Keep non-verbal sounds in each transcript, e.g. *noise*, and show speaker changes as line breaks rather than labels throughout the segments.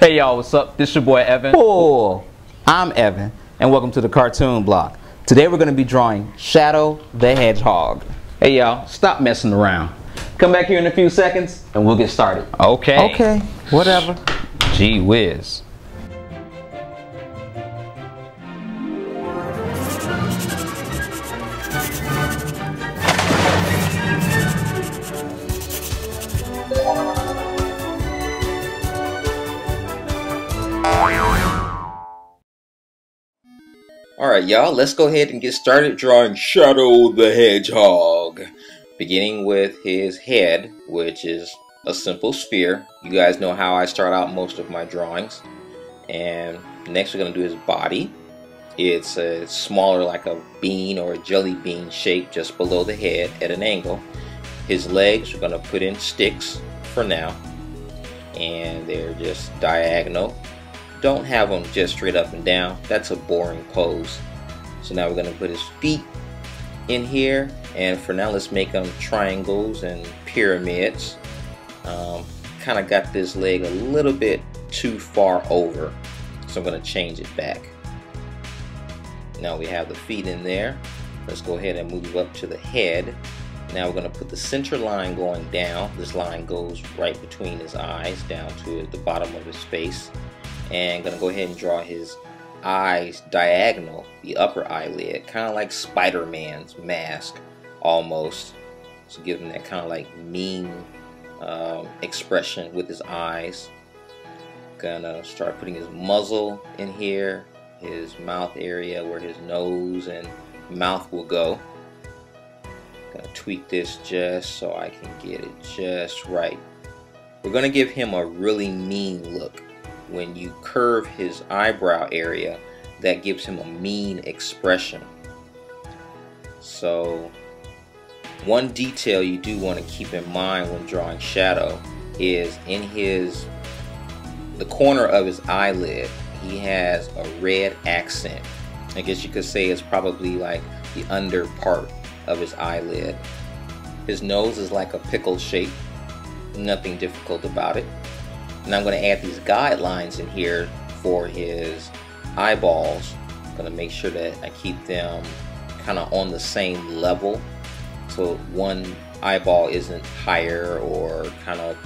Hey y'all, what's up? This your boy Evan.
Cool. I'm Evan, and welcome to the Cartoon Block. Today we're going to be drawing Shadow the Hedgehog.
Hey y'all, stop messing around. Come back here in a few seconds and we'll get started. Okay.
Okay, whatever.
Gee whiz.
Alright y'all, let's go ahead and get started drawing Shadow the Hedgehog. Beginning with his head, which is a simple sphere. You guys know how I start out most of my drawings. And next we're going to do his body. It's a smaller like a bean or a jelly bean shape just below the head at an angle. His legs we're going to put in sticks for now. And they're just diagonal don't have them just straight up and down. That's a boring pose. So now we're going to put his feet in here. And for now, let's make them triangles and pyramids. Um, kind of got this leg a little bit too far over. So I'm going to change it back. Now we have the feet in there. Let's go ahead and move up to the head. Now we're going to put the center line going down. This line goes right between his eyes down to the bottom of his face and gonna go ahead and draw his eyes diagonal, the upper eyelid, kind of like Spider-Man's mask almost. So give him that kind of like mean um, expression with his eyes. Gonna start putting his muzzle in here, his mouth area where his nose and mouth will go. Gonna tweak this just so I can get it just right. We're gonna give him a really mean look when you curve his eyebrow area, that gives him a mean expression. So one detail you do want to keep in mind when drawing shadow is in his the corner of his eyelid he has a red accent. I guess you could say it's probably like the under part of his eyelid. His nose is like a pickle shape nothing difficult about it and I'm going to add these guidelines in here for his eyeballs. I'm going to make sure that I keep them kind of on the same level so one eyeball isn't higher or kind of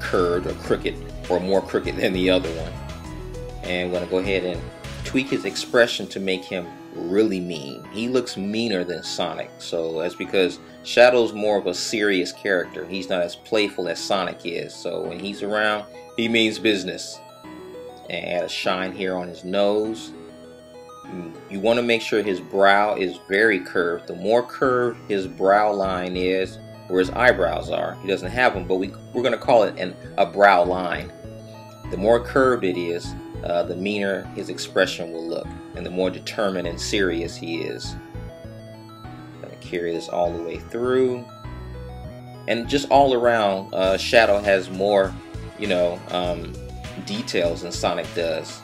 curved or crooked or more crooked than the other one. And I'm going to go ahead and tweak his expression to make him really mean. He looks meaner than Sonic, so that's because Shadow's more of a serious character. He's not as playful as Sonic is, so when he's around, he means business. And add a shine here on his nose. Mm, you want to make sure his brow is very curved. The more curved his brow line is, where his eyebrows are, he doesn't have them, but we, we're going to call it an, a brow line. The more curved it is, uh, the meaner his expression will look and the more determined and serious he is. I'm Gonna carry this all the way through. And just all around, uh, Shadow has more, you know, um, details than Sonic does.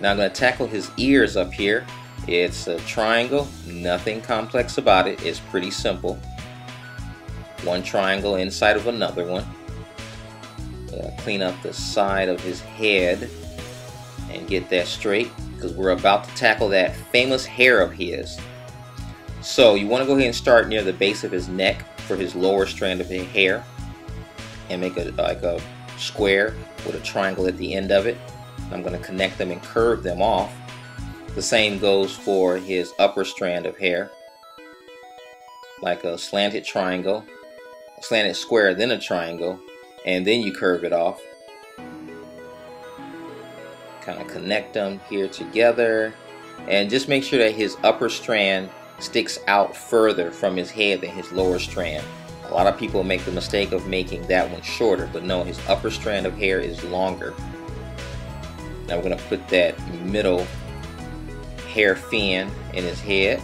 Now I'm to tackle his ears up here. It's a triangle, nothing complex about it. It's pretty simple. One triangle inside of another one. Clean up the side of his head and get that straight because we're about to tackle that famous hair of his. So you want to go ahead and start near the base of his neck for his lower strand of hair and make a like a square with a triangle at the end of it. I'm going to connect them and curve them off. The same goes for his upper strand of hair like a slanted triangle, a slanted square, then a triangle, and then you curve it off. Kind of connect them here together and just make sure that his upper strand sticks out further from his head than his lower strand. A lot of people make the mistake of making that one shorter but no his upper strand of hair is longer. Now we're going to put that middle hair fin in his head.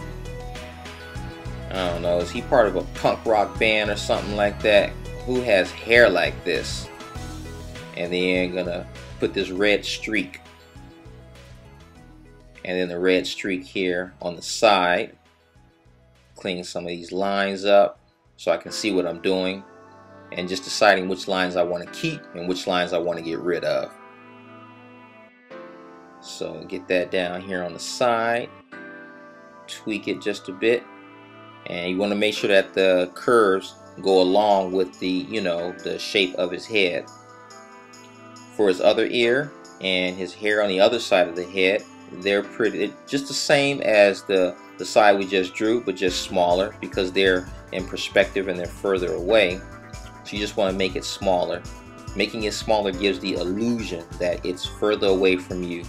I don't know is he part of a punk rock band or something like that who has hair like this. And then gonna put this red streak. And then the red streak here on the side. Clean some of these lines up so I can see what I'm doing. and just deciding which lines I want to keep and which lines I want to get rid of. So get that down here on the side, tweak it just a bit, and you want to make sure that the curves go along with the, you know, the shape of his head. For his other ear and his hair on the other side of the head, they're pretty, just the same as the, the side we just drew, but just smaller because they're in perspective and they're further away. So you just want to make it smaller. Making it smaller gives the illusion that it's further away from you.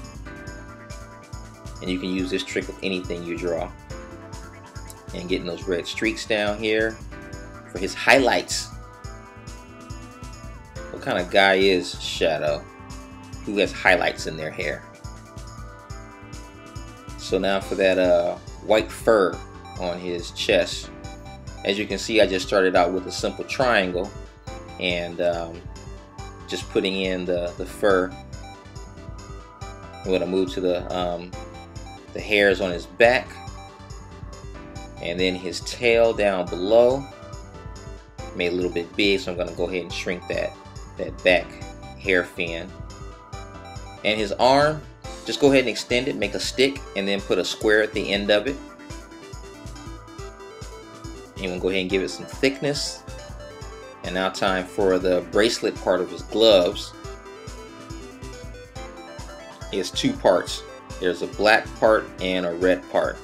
And you can use this trick with anything you draw. And getting those red streaks down here for his highlights. What kind of guy is Shadow? Who has highlights in their hair? So now for that uh, white fur on his chest. As you can see, I just started out with a simple triangle and um, just putting in the, the fur. I'm going to move to the, um, the hairs on his back and then his tail down below. Made a little bit big, so I'm going to go ahead and shrink that, that back hair fin. And his arm, just go ahead and extend it, make a stick, and then put a square at the end of it. And we'll go ahead and give it some thickness. And now time for the bracelet part of his gloves. He has two parts. There's a black part and a red part.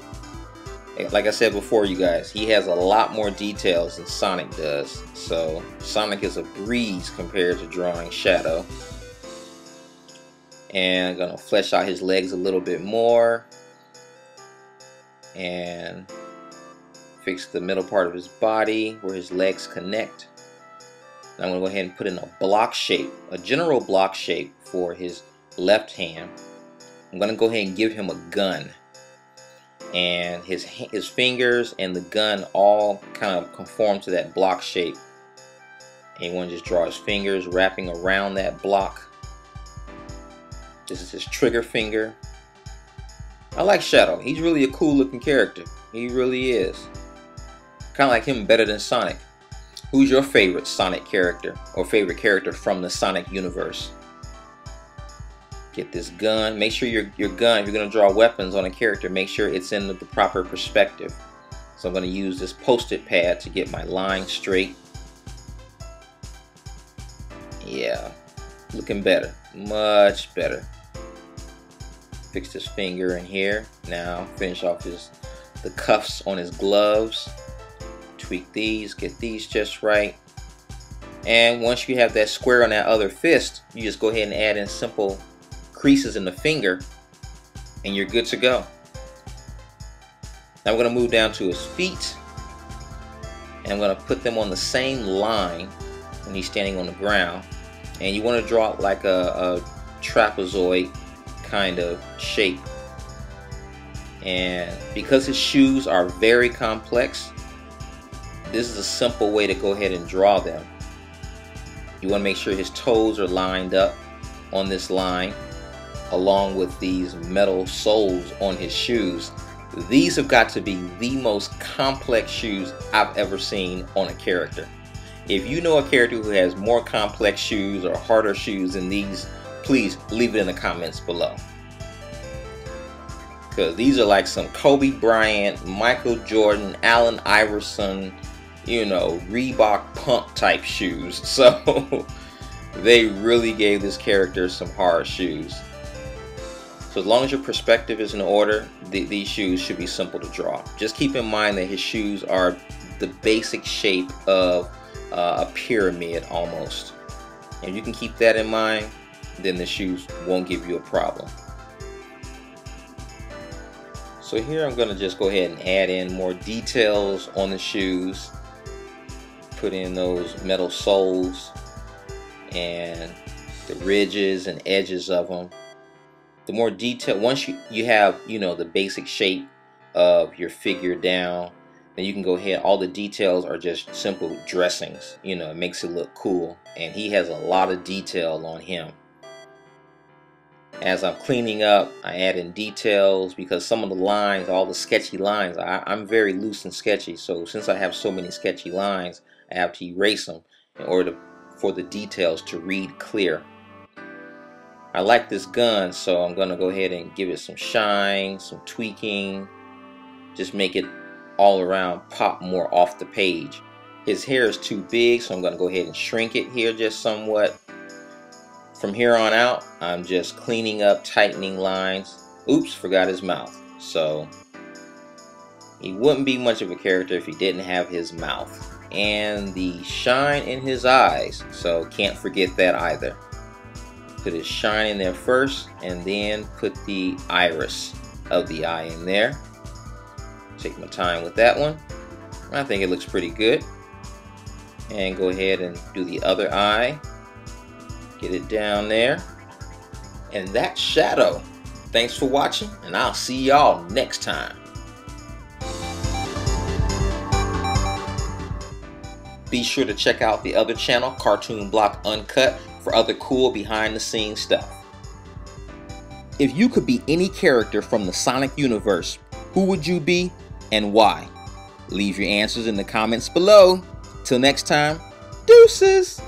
Like I said before, you guys, he has a lot more details than Sonic does. So Sonic is a breeze compared to drawing Shadow. And I'm gonna flesh out his legs a little bit more. And fix the middle part of his body where his legs connect. Now I'm to go ahead and put in a block shape, a general block shape for his left hand. I'm to go ahead and give him a gun. And his, his fingers and the gun all kind of conform to that block shape. And you want to just draw his fingers wrapping around that block. This is his trigger finger. I like Shadow. He's really a cool looking character. He really is. Kind of like him better than Sonic. Who's your favorite Sonic character or favorite character from the Sonic universe? Get this gun. Make sure your, your gun, if you're going to draw weapons on a character, make sure it's in the, proper perspective. So I'm going to use this post-it pad to get my line straight. Yeah, looking better. Much better. Fix this finger in here. Now finish off his the cuffs on his gloves tweak these, get these just right. And once you have that square on that other fist, you just go ahead and add in simple creases in the finger and you're good to go. Now we're going to move down to his feet and I'm going to put them on the same line when he's standing on the ground. And you want to draw it like a, a trapezoid kind of shape. And because his shoes are very complex, this is a simple way to go ahead and draw them. You want to make sure his toes are lined up on this line along with these metal soles on his shoes. These have got to be the most complex shoes I've ever seen on a character. If you know a character who has more complex shoes or harder shoes than these, please leave it in the comments below. Because these are like some Kobe Bryant, Michael Jordan, Allen Iverson, you know, Reebok pump type shoes. *laughs* So they really gave this character some hard shoes. So as long as your perspective is in order, th these shoes should be simple to draw. Just keep in mind that his shoes are the basic shape of uh, a pyramid almost. If you can keep that in mind, then the shoes won't give you a problem. So here I'm going to just go ahead and add in more details on the shoes put in those metal soles and the ridges and edges of them. The more detail, once you, you have, you know, the basic shape of your figure down, then you can go ahead. All the details are just simple dressings. You know, it makes it look cool. And he has a lot of detail on him. As I'm cleaning up, I add in details because some of the lines, all the sketchy lines, I, I'm very loose and sketchy. So since I have so many sketchy lines, I have to erase them in order to, for the details to read clear. I like this gun, so I'm to go ahead and give it some shine, some tweaking, just make it all around pop more off the page. His hair is too big, so I'm to go ahead and shrink it here just somewhat. From here on out, I'm just cleaning up, tightening lines. Oops, forgot his mouth. So, he wouldn't be much of a character if he didn't have his mouth. And the shine in his eyes, so can't forget that either put his shine in there first and then put the iris of the eye in there. Take my time with that one. I think it looks pretty good. And go ahead and do the other eye. Get it down there. And that shadow. Thanks for watching, and I'll see y'all next time. Be sure to check out the other channel, Cartoon Block Uncut, for other cool behind the scenes stuff. If you could be any character from the Sonic universe, who would you be and why? Leave your answers in the comments below. Till next time, deuces!